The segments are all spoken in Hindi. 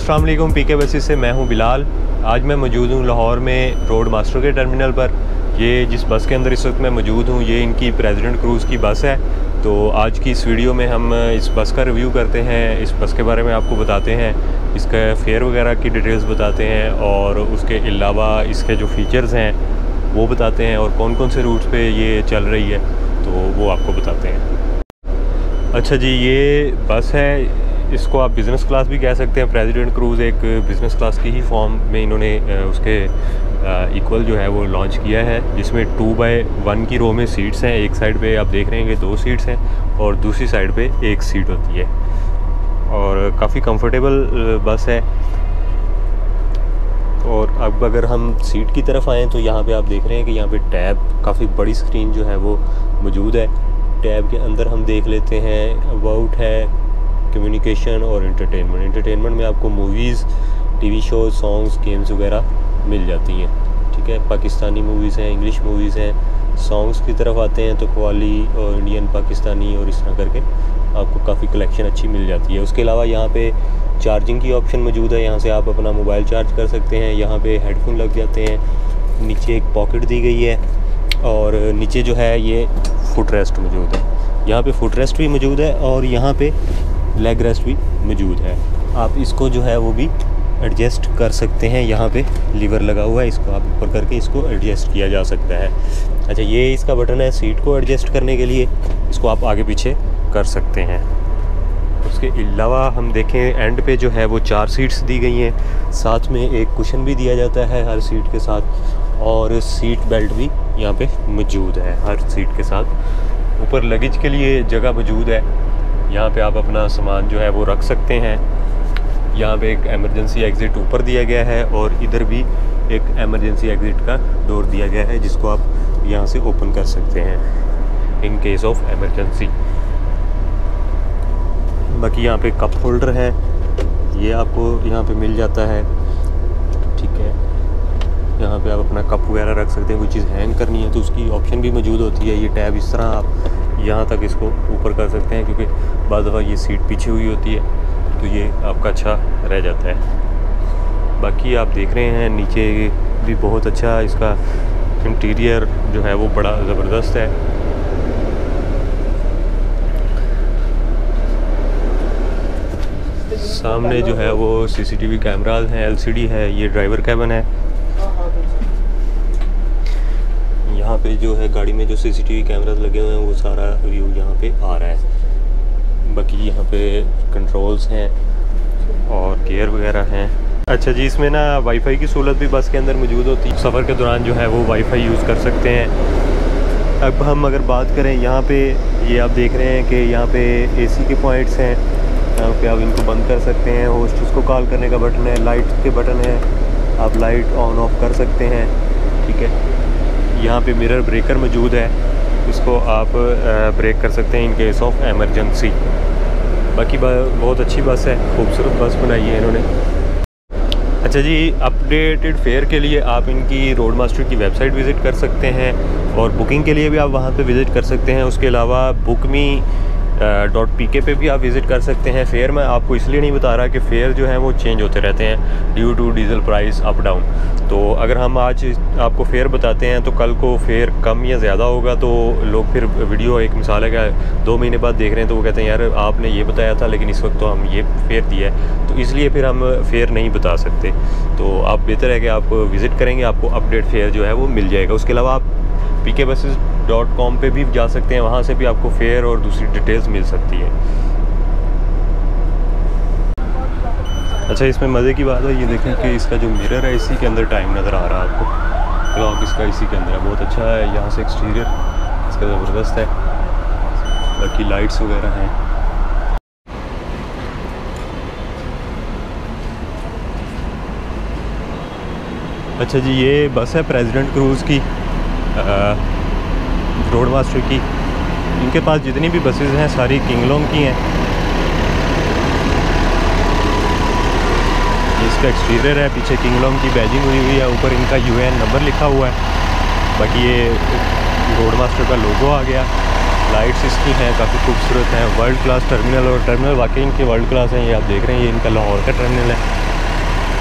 अस्सलाम वालेकुम पी के बसेस से मैं हूँ बिलाल। आज मैं मौजूद हूँ लाहौर में रोड मास्टर के टर्मिनल पर। ये जिस बस के अंदर इस वक्त मैं मौजूद हूँ, ये इनकी प्रेसिडेंट क्रूज़ की बस है। तो आज की इस वीडियो में हम इस बस का रिव्यू करते हैं, इस बस के बारे में आपको बताते हैं, इसका फेयर वगैरह की डिटेल्स बताते हैं, और उसके अलावा इसके जो फ़ीचर्स हैं, वो बताते हैं, और कौन कौन से रूट्स पे ये चल रही है तो वो आपको बताते हैं। अच्छा जी, ये बस है इसको आप बिज़नेस क्लास भी कह सकते हैं। प्रेसिडेंट क्रूज़ एक बिज़नेस क्लास की ही फॉर्म में इन्होंने उसके इक्वल जो है वो लॉन्च किया है, जिसमें टू बाय वन की रो में सीट्स हैं। एक साइड पे आप देख रहे हैं कि दो सीट्स हैं और दूसरी साइड पे एक सीट होती है। और काफ़ी कंफर्टेबल बस है। और अब अगर हम सीट की तरफ़ आएँ तो यहाँ पे आप देख रहे हैं कि यहाँ पे टैब काफ़ी बड़ी स्क्रीन जो है वो मौजूद है। टैब के अंदर हम देख लेते हैं अबाउट है कम्युनिकेशन और इंटरटेनमेंट इंटरटेनमेंट में आपको movies TV show songs games वगैरह मिल जाती हैं। ठीक है? पाकिस्तानी मूवीज़ हैं इंग्लिश मूवीज़ हैं। सॉन्ग्स की तरफ़ आते हैं तो कवाली और इंडियन पाकिस्तानी और इस तरह करके आपको काफ़ी कलेक्शन अच्छी मिल जाती है। उसके अलावा यहाँ पे चार्जिंग की ऑप्शन मौजूद है। यहाँ से आप अपना मोबाइल चार्ज कर सकते हैं। यहाँ पे हेडफोन लग जाते हैं। नीचे एक पॉकेट दी गई है और नीचे जो है ये फुट रेस्ट मौजूद है। यहाँ पे फुट रेस्ट भी मौजूद है और यहाँ पे लेग रेस्ट भी मौजूद है। आप इसको जो है वो भी एडजस्ट कर सकते हैं। यहाँ पे लीवर लगा हुआ है, इसको आप ऊपर करके इसको एडजस्ट किया जा सकता है। अच्छा ये इसका बटन है सीट को एडजस्ट करने के लिए। इसको आप आगे पीछे कर सकते हैं। उसके अलावा हम देखें एंड पे जो है वो चार सीट्स दी गई हैं। साथ में एक कुशन भी दिया जाता है हर सीट के साथ। और सीट बेल्ट भी यहाँ पे मौजूद है हर सीट के साथ। ऊपर लगेज के लिए जगह मौजूद है। यहाँ पे आप अपना सामान जो है वो रख सकते हैं। यहाँ पे एक एमरजेंसी एग्ज़िट ऊपर दिया गया है और इधर भी एक एमरजेंसी एग्ज़िट का डोर दिया गया है, जिसको आप यहाँ से ओपन कर सकते हैं इन केस ऑफ़ एमरजेंसी बाकी यहाँ पे कप होल्डर है, ये आपको यहाँ पे मिल जाता है। ठीक है। यहाँ पे आप अपना कप वगैरह रख सकते हैं, कोई चीज़ हैंग करनी है तो उसकी ऑप्शन भी मौजूद होती है, ये टैब इस तरह आप यहाँ तक इसको ऊपर कर सकते हैं, क्योंकि बाद दफ़ा ये सीट पीछे हुई होती है तो ये आपका अच्छा रह जाता है। बाकी आप देख रहे हैं, नीचे भी बहुत अच्छा इसका इंटीरियर जो है वो बड़ा ज़बरदस्त है। सामने जो है वो सीसीटीवी कैमराज हैं एलसीडी है, ये ड्राइवर कैबन है यहाँ पे जो है गाड़ी में जो सीसीटीवी कैमराज लगे हुए हैं, वो सारा व्यू यहाँ पे आ रहा है। बाकी यहाँ पे कंट्रोल्स हैं और गेयर वगैरह हैं। अच्छा जी, इसमें ना वाईफाई की सहूलत भी बस के अंदर मौजूद होती है। सफ़र के दौरान जो है वो वाईफाई यूज़ कर सकते हैं। अब हम अगर बात करें यहाँ पे, ये आप देख रहे हैं कि यहाँ पे एसी के पॉइंट्स हैं। यहाँ पे आप इनको बंद कर सकते हैं। होस्टस को कॉल करने का बटन है लाइट के बटन है। आप लाइट ऑन ऑफ़ कर सकते हैं। ठीक है? यहाँ पे मिरर ब्रेकर मौजूद है। इसको आप ब्रेक कर सकते हैं इन केस ऑफ़ एमरजेंसी बाकी बहुत अच्छी बस है। खूबसूरत बस बनाई है इन्होंने। अच्छा जी अपडेटेड फेयर के लिए आप इनकी रोड मास्टर की वेबसाइट विज़िट कर सकते हैं और बुकिंग के लिए भी आप वहाँ पे विज़िट कर सकते हैं। उसके अलावा बुक मी डॉट पी के पे भी आप विज़िट कर सकते हैं। फेयर मैं आपको इसलिए नहीं बता रहा कि फ़ेयर जो है वो चेंज होते रहते हैं due to diesel price up down. तो अगर हम आज आपको फेयर बताते हैं तो कल को फेयर कम या ज़्यादा होगा तो लोग फिर वीडियो एक मिसाल है कि दो महीने बाद देख रहे हैं तो वो कहते हैं, यार, आपने ये बताया था लेकिन इस वक्त तो हम ये फेयर दिया है। तो इसलिए फिर हम फेयर नहीं बता सकते। तो आप बेहतर है कि आप विज़िट करेंगे, आपको अपडेट फेयर जो है वो मिल जाएगा। उसके अलावा आप पी के बसेस डॉट कॉम पर भी जा सकते हैं, वहाँ से भी आपको फेयर और दूसरी डिटेल्स मिल सकती है। अच्छा इसमें मज़े की बात है, ये देखें कि इसका जो मिरर है, इसी के अंदर टाइम नज़र आ रहा है आपको। क्लॉक इसका इसी के अंदर है, बहुत अच्छा है, यहाँ से एक्सटीरियर इसका ज़बरदस्त है। बाकी लाइट्स वगैरह हैं। अच्छा जी, ये बस है प्रेसिडेंट क्रूज़ की। रोड मास्टर की इनके पास जितनी भी बसेज़ हैं, सारी किंगलोंग की हैं। इसका एक्सटीरियर है, पीछे किंगलोंग की बैजिंग हुई हुई है, ऊपर इनका यूएन नंबर लिखा हुआ है। बाकी ये रोड मास्टर का लोगो आ गया। लाइट्स इसकी हैं, काफ़ी खूबसूरत हैं। वर्ल्ड क्लास टर्मिनल और टर्मिनल वाकई इनके वर्ल्ड क्लास हैं, ये आप देख रहे हैं, ये इनका लाहौर का टर्मिनल है।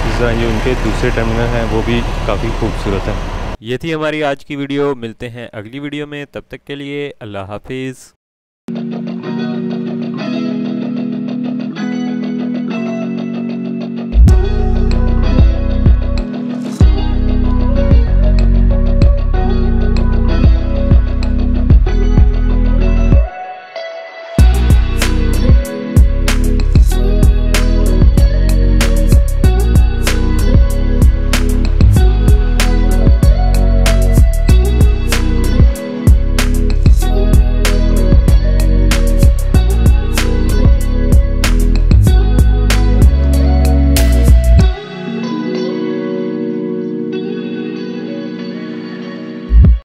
जिस तरह ये उनके दूसरे टर्मिनल हैं, वो भी काफ़ी खूबसूरत हैं। ये थी हमारी आज की वीडियो, मिलते हैं अगली वीडियो में, तब तक के लिए अल्लाह हाफिज़।